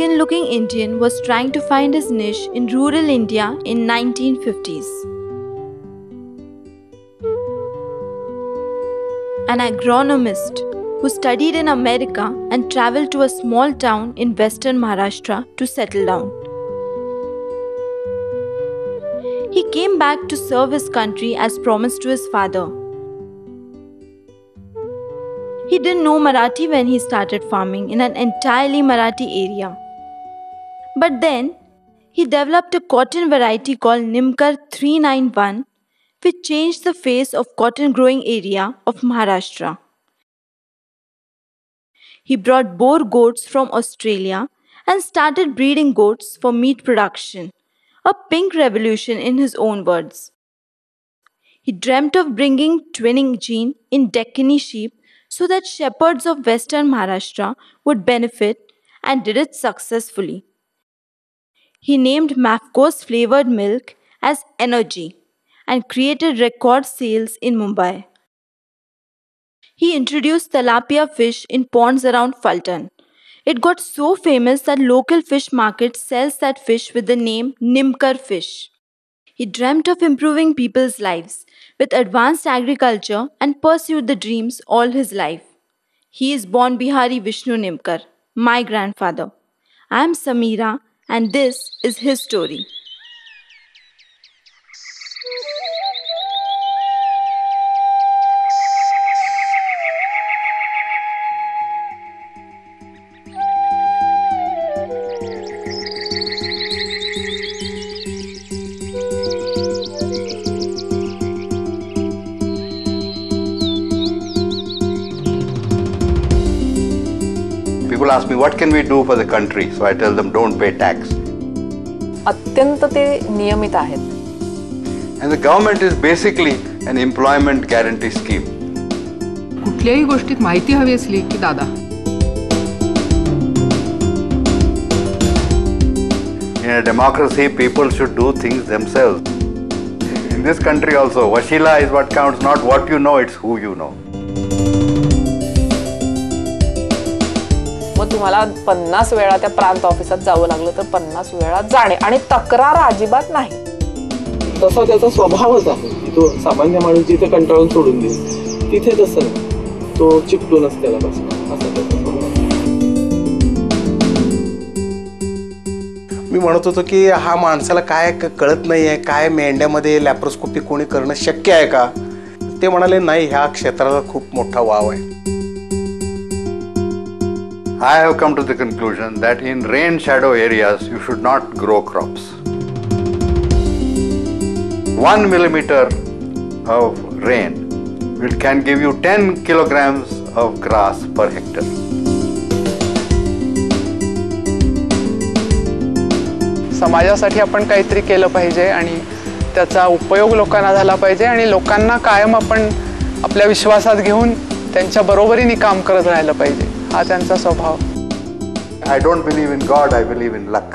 Indian was trying to find his niche in rural India in 1950s. An agronomist who studied in America and traveled to a small town in western Maharashtra to settle down. He came back to serve his country as promised to his father. He didn't know Marathi when he started farming in an entirely Marathi area. But then, he developed a cotton variety called Nimbkar 391, which changed the face of cotton growing area of Maharashtra. He brought Boer goats from Australia and started breeding goats for meat production, a pink revolution in his own words. He dreamt of bringing twinning gene in Deccani sheep so that shepherds of western Maharashtra would benefit and did it successfully. He named MAFCO's flavored milk as Energee and created record sales in Mumbai. He introduced tilapia fish in ponds around Phaltan. It got so famous that local fish market sells that fish with the name Nimbkar fish. He dreamt of improving people's lives with advanced agriculture and pursued the dreams all his life. He is Bonbehari Vishnu Nimbkar, my grandfather. I am Samira and this is his story. me, what can we do for the country? So I tell them, don't pay tax. अत्यंत ते नियमित आहेत And the government is basically an employment guarantee scheme. कुठल्याही गोष्टीत माहिती हवी असली की दादा In a democracy, people should do things themselves. In this country also, Vashila is what counts, not what you know, it's who you know. मग तुम्हाला पन्नास वेळा त्या प्रांत ऑफिसात जावं लागलं तर पन्नास वेळा जाणे आणि तक्रार अजिबात नाही. तसा त्याचा स्वभावच आहे. की तो सामान्य माणूस जिथे कंटाळून सोडून देईल तिथे तसं तो चिकटूनच त्याला बसणार असा त्याचा. मी म्हणत होतो की हा माणसाला काय कळत नाही आहे काय मेंढ्यामध्ये लॅप्रोस्कोपी कोणी करणं शक्य आहे का? ते म्हणाले नाही ह्या क्षेत्राला खूप मोठा वाव आहे. I have come to the conclusion that in rain shadow areas, you should not grow crops. One millimeter of rain will, can give you 10 kilograms of grass per hectare. समाजासाठी आपण काहीतरी केलं पाहिजे आणि त्याचा उपयोग लोकांना झाला पाहिजे आणि लोकांना कायम आपण आपल्या विश्वासात घेऊन त्यांच्या बरोबरीने काम करत राहिलं पाहिजे हा त्यांचा स्वभाव. I don't believe in God, I believe in luck.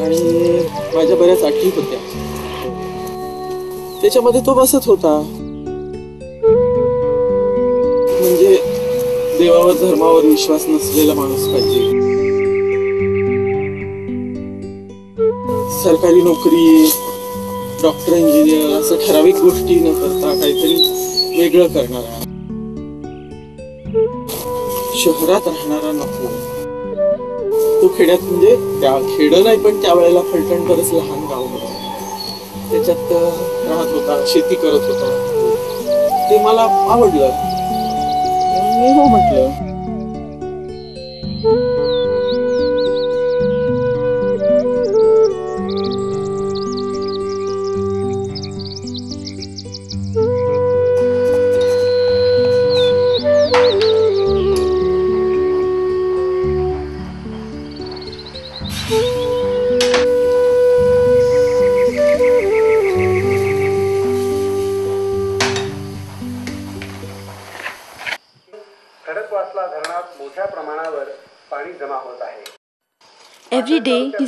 आणि माझ्या बऱ्याच अटी होत्या. त्याच्यामध्ये तो बसत होता. म्हणजे देवावर धर्मावर विश्वास नसलेला माणूस पाहिजे. सरकारी नोकरी डॉक्टर इंजिनियर असं ठराविक गोष्टी न करता काहीतरी वेगळं करणारा शहरात राहणारा नको. तो खेड्यात म्हणजे त्या खेडं नाही पण त्यावेळेला फलटण बरंच लहान गाव होतं. त्याच्यात राहत होता शेती करत होता. ते मला आवडलं. मी हो म्हटलं.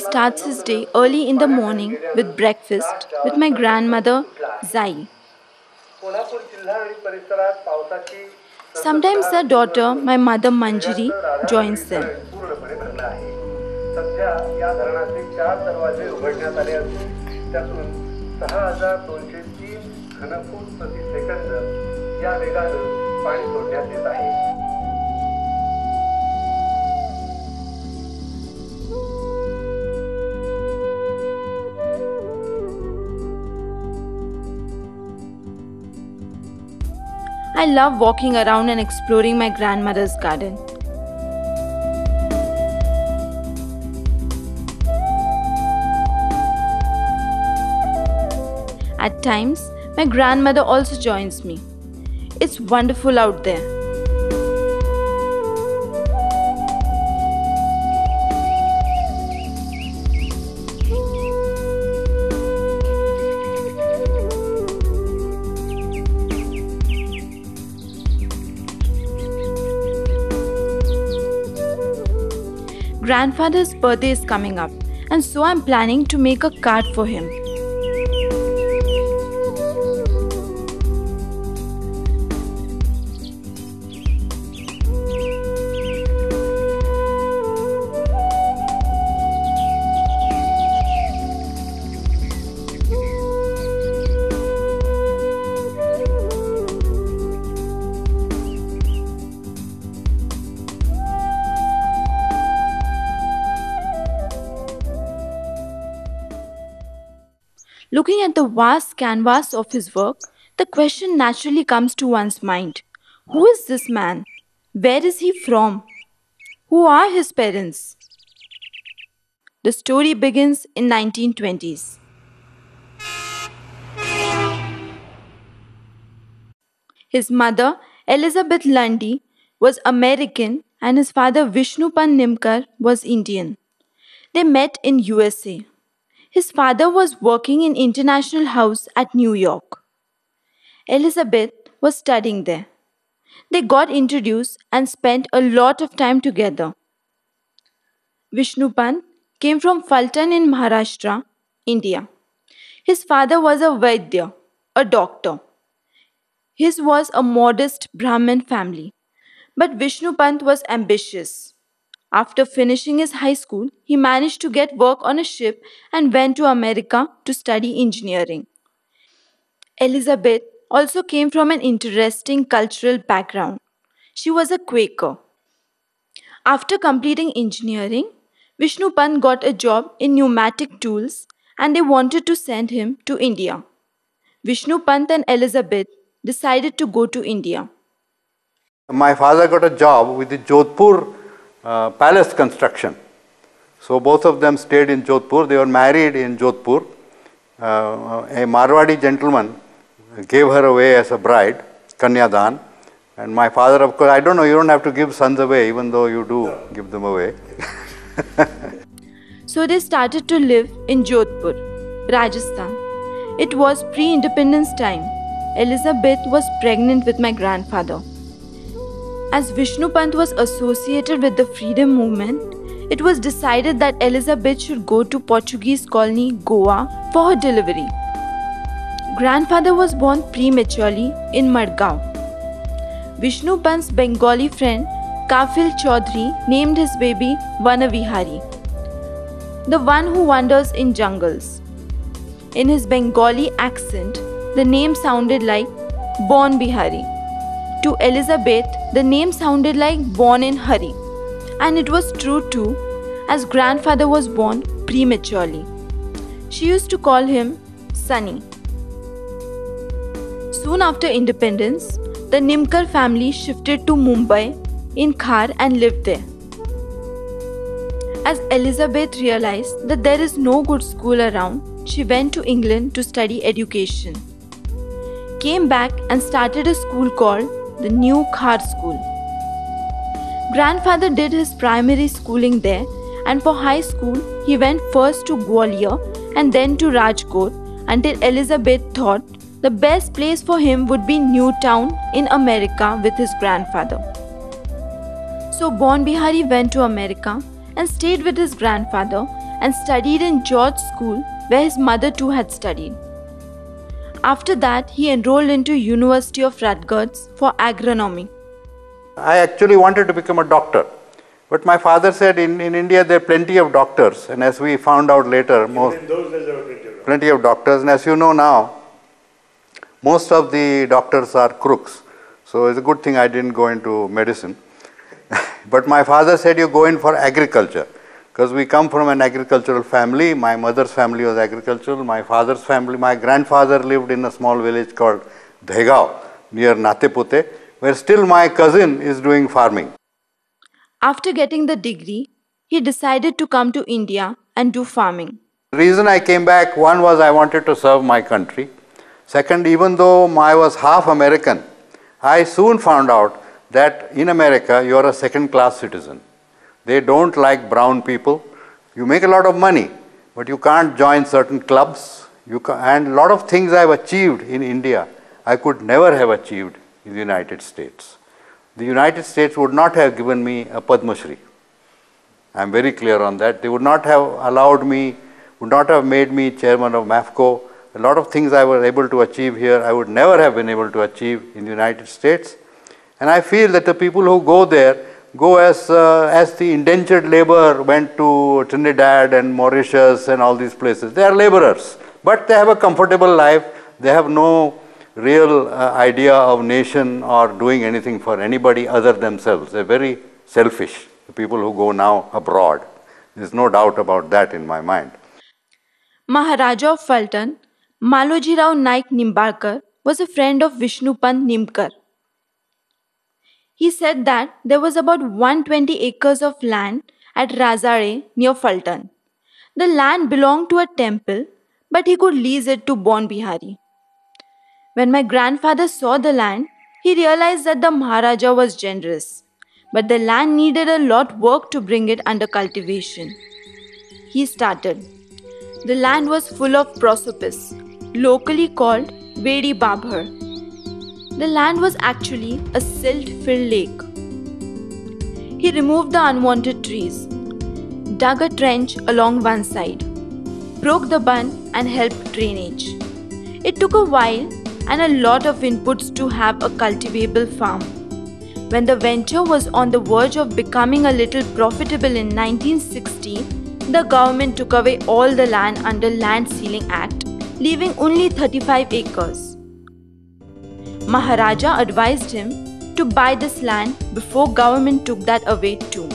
starts his day early in the morning with breakfast with my grandmother Zai. Kolhapur जिल्हा आणि परिसरात पावसाची Sometimes their daughter, my mother Manjari, joins them. पूर्णपणे भरलं आहे सध्या या धरणाचे चार दरवाजे उघडण्यात आले असून त्यातून सहा हजार दोनशे तीन घनफूट प्रति सेकंद या वेगानं पाणी सोडण्यात येत आहे I love walking around and exploring my grandmother's garden. At times, my grandmother also joins me. It's wonderful out there. Grandfather's birthday is coming up, and so I'm planning to make a card for him. Looking at the vast canvas of his work, the question naturally comes to one's mind Who is this man? Where is he from? Who are his parents? The story begins in 1920s. His mother, Elizabeth Lundy, was American and his father Vishnupant Nimbkar was Indian. They met in USA. His father was working in International House at New York. Elizabeth was studying there. They got introduced and spent a lot of time together. Vishnupant came from Phaltan in Maharashtra, India. His father was a Vaidya, a doctor. His was a modest Brahmin family. But Vishnupant was ambitious. After finishing his high school, he managed to get work on a ship and went to America to study engineering. Elizabeth also came from an interesting cultural background. She was a Quaker. After completing engineering, Vishnupant got a job in pneumatic tools and they wanted to send him to India. Vishnupant and Elizabeth decided to go to India. My father got a job with the Jodhpur uh, palace construction. So both of them stayed in Jodhpur. They were married in Jodhpur. Uh, a Marwadi gentleman gave her away as a bride, Kanyadan. And my father, of course, I don't know, you don't have to give sons away, even though you do give them away. So they started to live in Jodhpur, Rajasthan. It was pre independence time. Elizabeth was pregnant with my grandfather. As Vishnupant was associated with the freedom movement, it was decided that Elizabeth should go to Portuguese colony Goa for her delivery. Grandfather was born prematurely in Madgaon. Vishnupant's Bengali friend Kafil Chaudhary named his baby Vanavihari, the one who wanders in jungles. In his Bengali accent, the name sounded like Bon Bihari. To Elizabeth, the name sounded like born in hurry. And it was true too, as grandfather was born prematurely. She used to call him Sunny. Soon after independence, the Nimbkar family shifted to Mumbai in Khar and lived there. As Elizabeth realized that there is no good school around, she went to England to study education. Came back and started a school called the New Khar School. Grandfather did his primary schooling there, and for high school, he went first to Gwalior and then to Rajkot until Elizabeth thought the best place for him would be Newtown in America with his grandfather. So Bon Bihari went to America and stayed with his grandfather and studied in George School where his mother too had studied. After that, he enrolled into University of Rutgers for agronomy. I actually wanted to become a doctor. But my father said in, in India there are plenty of doctors, and as we found out later, most plenty of doctors, and as you know now, most of the doctors are crooks. So it's a good thing I didn't go into medicine. but my father said you go in for agriculture because we come from an agricultural family. My mother's family was agricultural. My father's family, my grandfather lived in a small village called Dhegao near Natepute, where still my cousin is doing farming. After getting the degree, he decided to come to India and do farming. The reason I came back, one was I wanted to serve my country. Second, even though I was half American, I soon found out that in America you are a second class citizen. They don't like brown people. You make a lot of money, but you can't join certain clubs. You ca- and a lot of things I've achieved in India, I could never have achieved in the United States. The United States would not have given me a Padma Shri. I'm very clear on that. They would not have allowed me, would not have made me chairman of MAFCO. A lot of things I was able to achieve here, I would never have been able to achieve in the United States. And I feel that the people who go there go as, uh, as the indentured labor went to Trinidad and Mauritius and all these places. They are laborers, but they have a comfortable life. They have no real uh, idea of nation or doing anything for anybody other themselves. They're very selfish, the people who go now abroad. There's no doubt about that in my mind. Maharaja of Phaltan, Malojirao Naik Nimbalkar, was a friend of Vishnupant Nimbkar. He said that there was about 120 acres of land at Razare near Phaltan. The land belonged to a temple, but he could lease it to Bon Bihari. When my grandfather saw the land, he realized that the Maharaja was generous, but the land needed a lot of work to bring it under cultivation. He started. The land was full of prosopis, locally called Vedi Babhar. The land was actually a silt filled lake. He removed the unwanted trees, dug a trench along one side, broke the bund, and helped drainage. It took a while and a lot of inputs to have a cultivable farm. When the venture was on the verge of becoming a little profitable in 1960, the government took away all the land under Land Ceiling Act, leaving only 35 acres. Maharaja advised him to buy this land before government took that away too.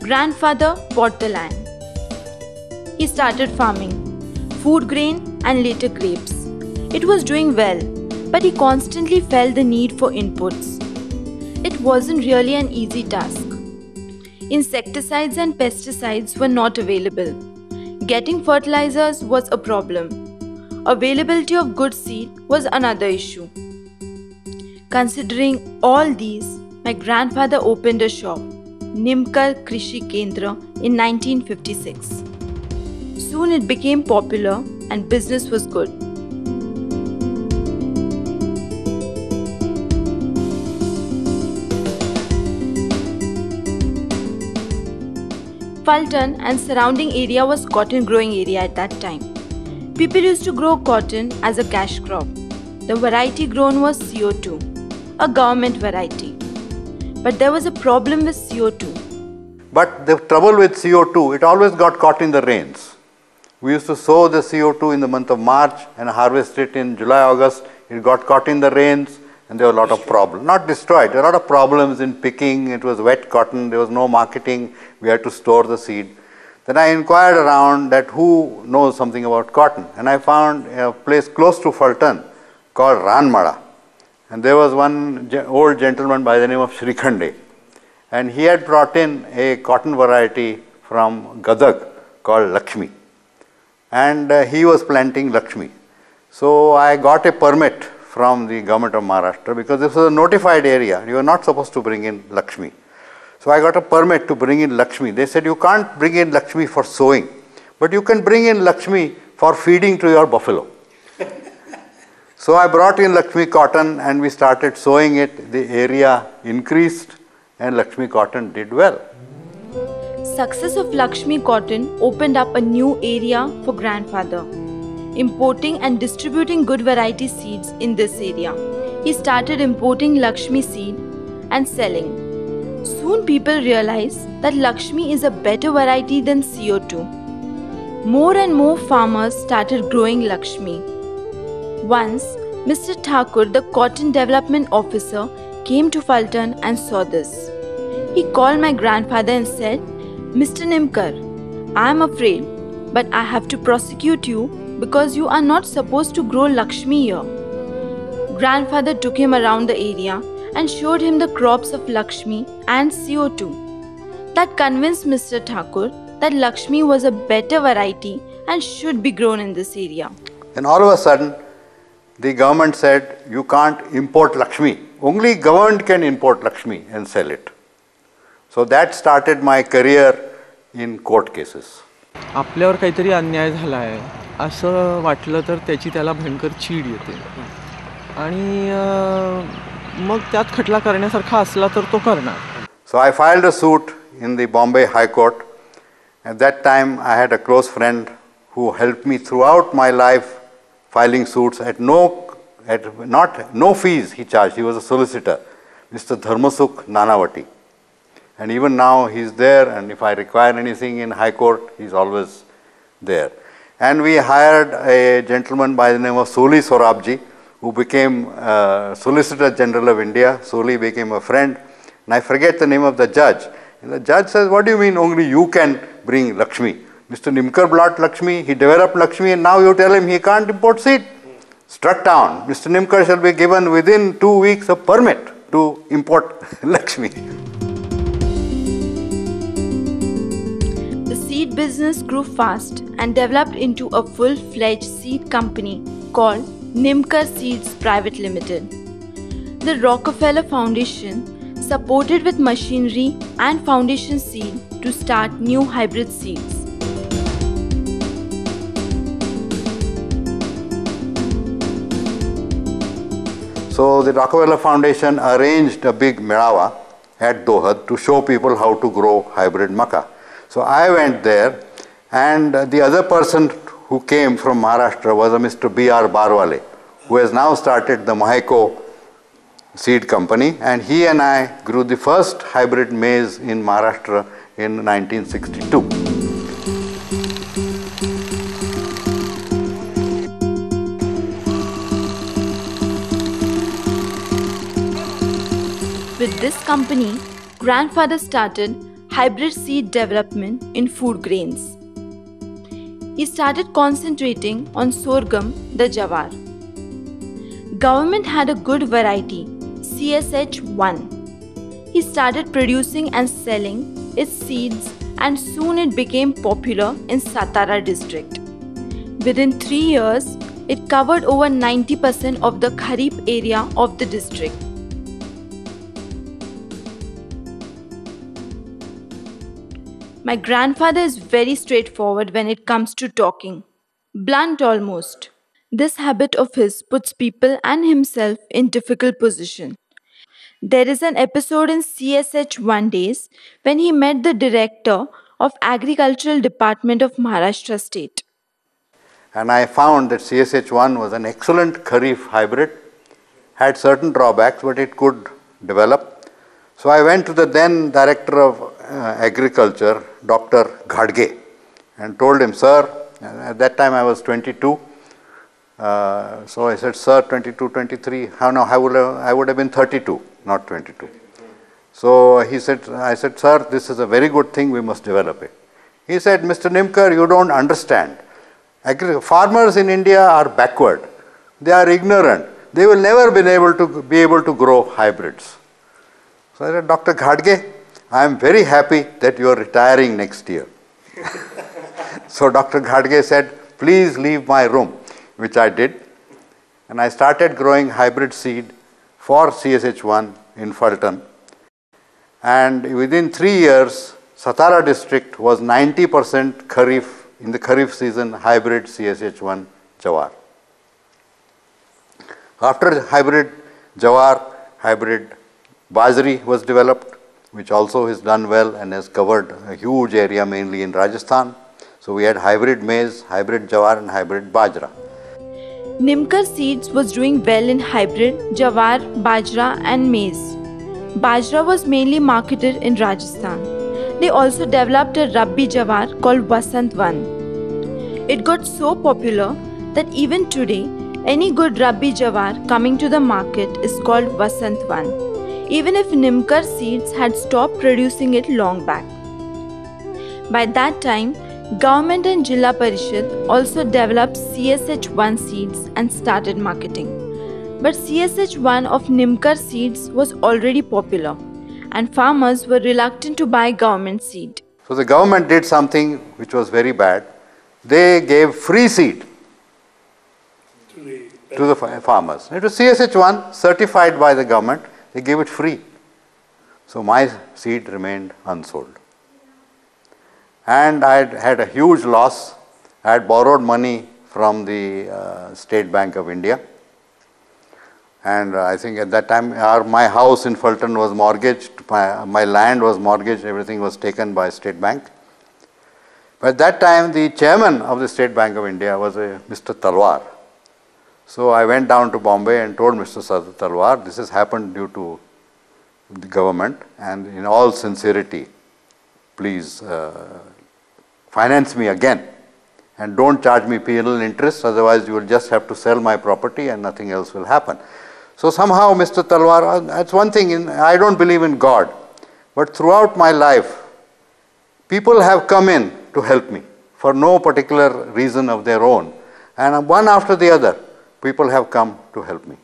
Grandfather bought the land. He started farming food grain and later grapes. It was doing well, but he constantly felt the need for inputs. It wasn't really an easy task. Insecticides and pesticides were not available. Getting fertilizers was a problem. Availability of good seed was another issue. Considering all these, my grandfather opened a shop, Nimbkar Krishi Kendra, in 1956. Soon it became popular and business was good. Phaltan and surrounding area was cotton growing area at that time. People used to grow cotton as a cash crop. The variety grown was CO2, a government variety. But there was a problem with CO2. But the trouble with CO2, it always got caught in the rains. We used to sow the CO2 in the month of March and harvest it in July, August. It got caught in the rains and there were a lot of problems. Not destroyed, there were a lot of problems in picking. It was wet cotton, there was no marketing. We had to store the seed. Then I inquired around that who knows something about cotton and I found a place close to Phaltan called Ranmada. And there was one old gentleman by the name of Shrikhande and he had brought in a cotton variety from Gadag called Lakshmi and uh, he was planting Lakshmi. So I got a permit from the government of Maharashtra because this was a notified area. You are not supposed to bring in Lakshmi. So I got a permit to bring in Lakshmi. They said you can't bring in Lakshmi for sowing, but you can bring in Lakshmi for feeding to your buffalo. So I brought in Lakshmi cotton and we started sowing it. The area increased and Lakshmi cotton did well. Success of Lakshmi cotton opened up a new area for grandfather. importing and distributing good variety seeds in this area. He started importing Lakshmi seed and selling. Soon people realized that Lakshmi is a better variety than CO2. More and more farmers started growing Lakshmi. Once, Mr. Thakur, the cotton development officer, came to Phaltan and saw this. He called my grandfather and said, Mr. Nimbkar, I am afraid, but I have to prosecute you because you are not supposed to grow Lakshmi here. Grandfather took him around the area and showed him the crops of Lakshmi and CO2. That convinced Mr. Thakur that Lakshmi was a better variety and should be grown in this area. And all of a sudden, the government said, you can't import Lakshmi. Only government can import Lakshmi and sell it. So that started my career in court cases. आपल्यावर काहीतरी अन्याय झाला आहे असं वाटलं तर त्याची त्याला भयंकर चीड येते आणि अं, मग त्यात खटला करण्यासारखा असला तर तो करणार So I filed a suit in the Bombay High Court. At that time, I had a close friend who helped me throughout my life filing suits at no, at not no fees he charged. He was a solicitor, Mr. Dharmasukh Nanavati. And even now he's there, and if I require anything in High Court, he's always there. And we hired a gentleman by the name of Soli Sorabji, who became uh, Solicitor General of India. Soli became a friend, and I forget the name of the judge. And the judge says, What do you mean only you can bring Lakshmi? Mr. Nimbkar brought Lakshmi, he developed Lakshmi, and now you tell him he can't import seed. Struck down. Mr. Nimbkar shall be given within two weeks a permit to import Lakshmi. The seed business grew fast and developed into a full fledged seed company called Nimbkar Seeds Private Limited. The Rockefeller Foundation supported with machinery and foundation seed to start new hybrid seeds. So the Rockefeller Foundation arranged a big merawa at Dohad to show people how to grow hybrid maca. So I went there and the other person who came from Maharashtra was a Mr. B.R. Barwale, who has now started the Mahyco seed company and he and I grew the first hybrid maize in Maharashtra in 1962. With this company, grandfather started hybrid seed development in food grains. He started concentrating on sorghum, the jawar. Government had a good variety, CSH1. He started producing and selling its seeds and soon it became popular in Satara district. Within 3 years, it covered over 90% of the Kharif area of the district. My grandfather is very straightforward when it comes to talking, blunt almost. This habit of his puts people and himself in difficult position. There is an episode in CSH One Days when he met the director of Agricultural Department of Maharashtra State. And I found that CSH1 was an excellent Kharif hybrid, had certain drawbacks, but it could develop. So I went to the then Director of uh, Agriculture, Dr. Ghadge, and told him, Sir, at that time I was 22. Uh, so I said, Sir, 22, 23. How now? I would have, I would have been 32, not 22. So he said, I said, Sir, this is a very good thing, we must develop it. He said, Mr. Nimbkar, you don't understand. Agri- farmers in India are backward. They are ignorant. They will never be able to be able to grow hybrids. So I said, Dr. Ghadge, I am very happy that you are retiring next year. so Dr. Ghadge said, please leave my room, which I did. And I started growing hybrid seed for CSH1 in Phaltan. And within three years, Satara district was 90% Kharif, in the Kharif season, hybrid CSH1 Jawar. After hybrid Jawar, hybrid Bajri was developed, which also has done well and has covered a huge area mainly in Rajasthan. So we had hybrid maize, hybrid Jawar and hybrid Bajra. Nimbkar Seeds was doing well in hybrid, Jawar, Bajra, and maize. Bajra was mainly marketed in Rajasthan. They also developed a Rabi Jawar called Vasant Van. It got so popular that even today, any good Rabi Jawar coming to the market is called Vasant Van, even if Nimbkar Seeds had stopped producing it long back. By that time, Government and Jilla Parishad also developed CSH1 seeds and started marketing. But CSH1 of Nimbkar seeds was already popular and farmers were reluctant to buy government seed. So the government did something which was very bad. They gave free seed to the farmers. It was CSH1 certified by the government. They gave it free. So my seed remained unsold and I had had a huge loss. I had borrowed money from the uh, State Bank of India. And uh, I think at that time, our, my house in Phaltan was mortgaged, my, my land was mortgaged, everything was taken by State Bank. But at that time, the chairman of the State Bank of India was a Mr. Talwar. So I went down to Bombay and told Mr. Sadhu Talwar, this has happened due to the government and in all sincerity, please uh, finance me again and don't charge me penal interest otherwise you will just have to sell my property and nothing else will happen. So somehow Mr. Talwar, uh, that's one thing, in, I don't believe in God, but throughout my life, people have come in to help me for no particular reason of their own. And one after the other, people have come to help me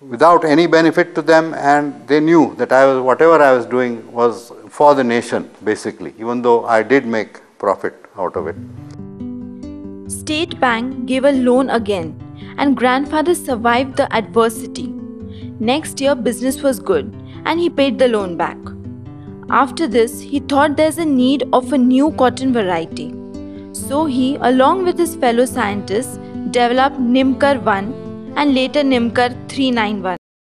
without any benefit to them and they knew that I was whatever I was doing was for the nation basically even though I did make profit out of it. State Bank gave a loan again and grandfather survived the adversity. Next year business was good and he paid the loan back. After this he thought there's a need of a new cotton variety. So he along with his fellow scientists developed Nimkar 1 and later Nimkar 391.